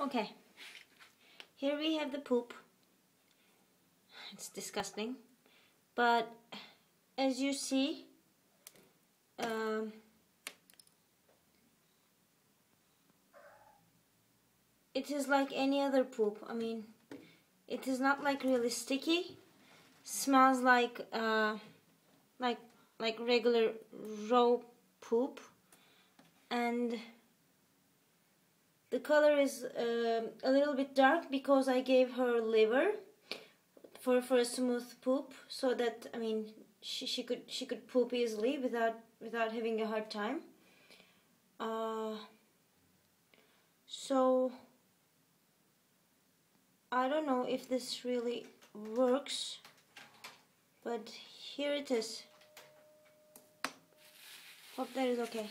Okay. Here we have the poop. It's disgusting. But as you see, um, it is like any other poop. I mean, it is not like really sticky. Smells like uh, like like regular raw poop, and the color is uh, a little bit dark because I gave her liver for for a smooth poop, so that I mean she she could she could poop easily without without having a hard time. Uh, so I don't know if this really works, but here it is. Hope that is okay.